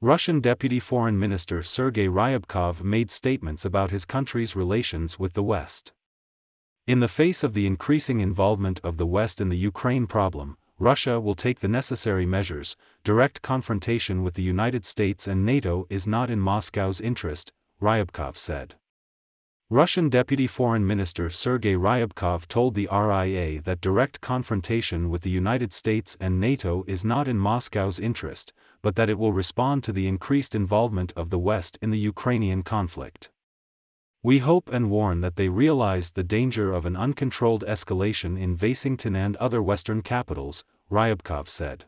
Russian Deputy Foreign Minister Sergei Ryabkov made statements about his country's relations with the West. In the face of the increasing involvement of the West in the Ukraine problem, Russia will take the necessary measures, direct confrontation with the United States and NATO is not in Moscow's interest, Ryabkov said. Russian Deputy Foreign Minister Sergei Ryabkov told the RIA that direct confrontation with the United States and NATO is not in Moscow's interest, but that it will respond to the increased involvement of the West in the Ukrainian conflict. We hope and warn that they realize the danger of an uncontrolled escalation in Vasington and other Western capitals, Ryabkov said.